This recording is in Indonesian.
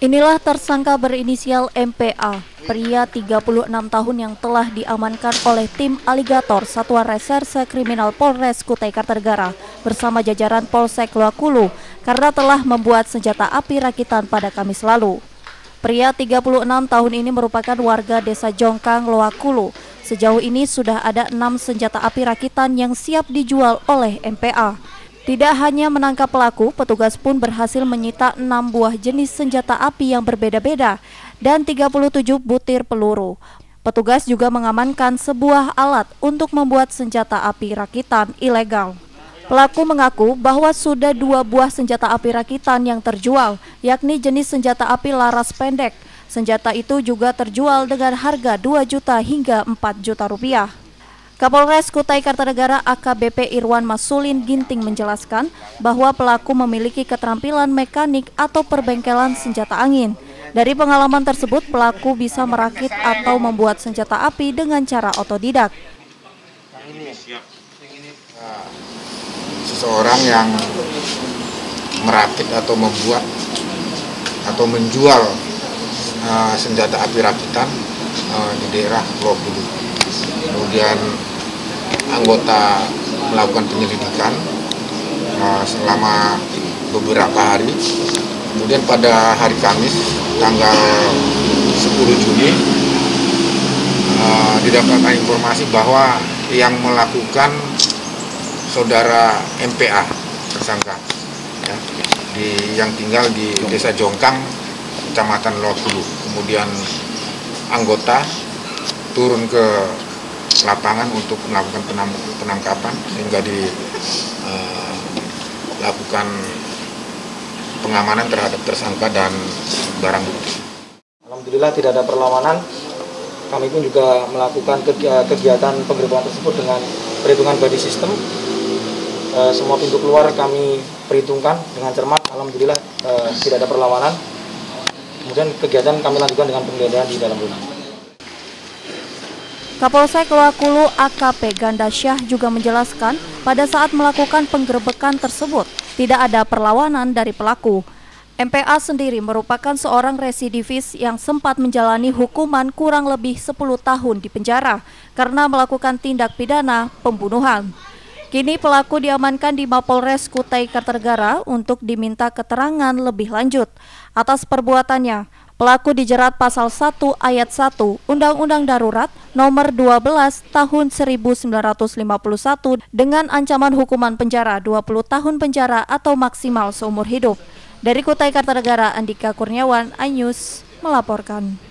Inilah tersangka berinisial MPA, pria 36 tahun yang telah diamankan oleh tim aligator Satuan Reserse Kriminal Polres Kutai Kartanegara bersama jajaran Polsek Loakulu karena telah membuat senjata api rakitan pada Kamis lalu. Pria 36 tahun ini merupakan warga desa Jongkang, Loakulu. Sejauh ini sudah ada enam senjata api rakitan yang siap dijual oleh MPA. Tidak hanya menangkap pelaku, petugas pun berhasil menyita 6 buah jenis senjata api yang berbeda-beda dan 37 butir peluru. Petugas juga mengamankan sebuah alat untuk membuat senjata api rakitan ilegal. Pelaku mengaku bahwa sudah dua buah senjata api rakitan yang terjual, yakni jenis senjata api laras pendek. Senjata itu juga terjual dengan harga 2 juta hingga 4 juta rupiah. Kapolres Kutai Kartanegara AKBP Irwan Masulin Ginting menjelaskan bahwa pelaku memiliki keterampilan mekanik atau perbengkelan senjata angin. Dari pengalaman tersebut, pelaku bisa merakit atau membuat senjata api dengan cara otodidak. Seseorang yang merakit atau membuat atau menjual uh, senjata api rakitan uh, di daerah Pulau. Kemudian anggota melakukan penyelidikan uh, selama beberapa hari. Kemudian pada hari Kamis tanggal 10 Juni uh, didapatkan informasi bahwa yang melakukan saudara MPA tersangka ya, di yang tinggal di Desa Jongkang, Kecamatan Lokulu. Kemudian anggota turun ke lapangan untuk melakukan penangkapan sehingga dilakukan eh, pengamanan terhadap tersangka dan barang bukti. Alhamdulillah tidak ada perlawanan. Kami pun juga melakukan kegiatan penggerbekan tersebut dengan perhitungan body system. Eh, semua pintu keluar kami perhitungkan dengan cermat. Alhamdulillah eh, tidak ada perlawanan. Kemudian kegiatan kami lanjutkan dengan penggeledahan di dalam rumah. Kapolsek Loakulu AKP Ganda Syah juga menjelaskan pada saat melakukan penggerbekan tersebut tidak ada perlawanan dari pelaku. MPA sendiri merupakan seorang residivis yang sempat menjalani hukuman kurang lebih 10 tahun di penjara karena melakukan tindak pidana pembunuhan. Kini pelaku diamankan di Mapolres Kutai Kartanegara untuk diminta keterangan lebih lanjut atas perbuatannya. Pelaku dijerat pasal 1 ayat 1 Undang-Undang Darurat nomor 12 tahun 1951 dengan ancaman hukuman penjara 20 tahun penjara atau maksimal seumur hidup. Dari Kutai Kartanegara, Andika Kurniawan, Anyus melaporkan.